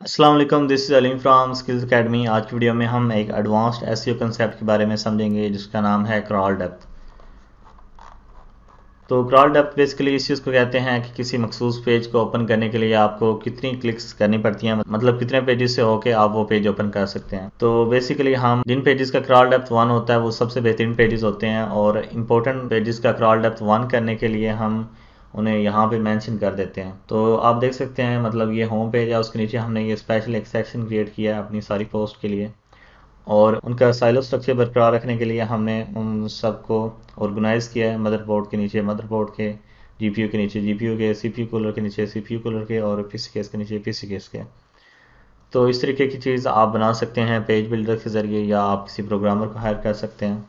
वालेकुम this is Alim from skills academy आज की वीडियो में हम एक एडवांस्ड एस कंसेप्ट के बारे में समझेंगे, जिसका नाम है क्रॉल डेप्थ तो क्रॉल डेप्थ बेसिकली इस चीज़ को कहते हैं कि किसी मखसूस पेज को ओपन करने के लिए आपको कितनी क्लिक्स करनी पड़ती हैं मतलब कितने पेजेस से होके आप वो पेज ओपन कर सकते हैं. तो बेसिकली हम जिन पेजेस का क्रॉल डेप्थ वन होता है, वो सबसे बेहतरीन पेजेस होते हैं और इम्पोर्टेंट पेजेस का क्रॉल डेप्थ वन करने के लिए हम उन्हें यहाँ पे मेंशन कर देते हैं। तो आप देख सकते हैं मतलब ये होम पेज है, उसके नीचे हमने ये स्पेशल एक सेक्शन क्रिएट किया है अपनी सारी पोस्ट के लिए। और उनका साइलो स्ट्रक्चर बरकरार रखने के लिए हमने उन सबको ऑर्गेनाइज़ किया है मदरबोर्ड के नीचे मदरबोर्ड के जीपीयू के नीचे जीपीयू के सीपीयू कूलर के नीचे सीपीयू कूलर के और पीसी केस के नीचे पीसी केस के। तो इस तरीके की चीज़ आप बना सकते हैं पेज बिल्डर के ज़रिए या आप किसी प्रोग्रामर को हायर कर सकते हैं।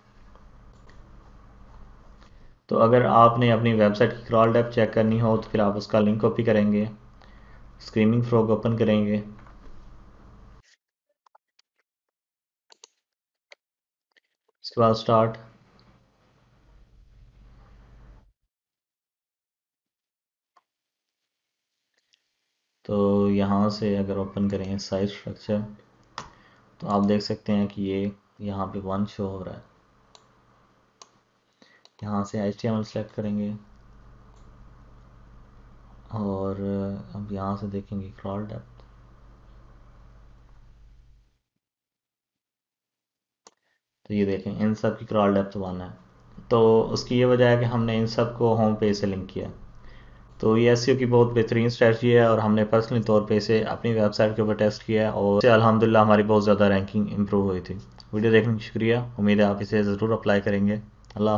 तो अगर आपने अपनी वेबसाइट की क्रॉल डेप चेक करनी हो तो फिर आप उसका लिंक कॉपी करेंगे। स्क्रीमिंग फ्रॉग ओपन करेंगे। इसके बाद स्टार्ट तो यहाँ से अगर ओपन करें साइज़ स्ट्रक्चर तो आप देख सकते हैं कि ये यहाँ पे वन शो हो रहा है। यहाँ से एचटीएमएल सेलेक्ट करेंगे। और अब यहाँ से देखेंगे क्रॉल डेप्थ तो ये देखें, इन सब की क्रॉल डेप्थ वन है। तो उसकी ये वजह है कि हमने इन सबको होम पेज से लिंक किया। तो ये एस की बहुत बेहतरीन स्ट्रेटजी है और हमने पर्सनली तौर पे इसे अपनी वेबसाइट के ऊपर टेस्ट किया है और अलहमदिल्ला हमारी बहुत ज़्यादा रैंकिंग इंप्रूव हुई थी। वीडियो देखने की शुक्रिया। उम्मीद है आप इसे ज़रूर अप्लाई करेंगे। अल्लाह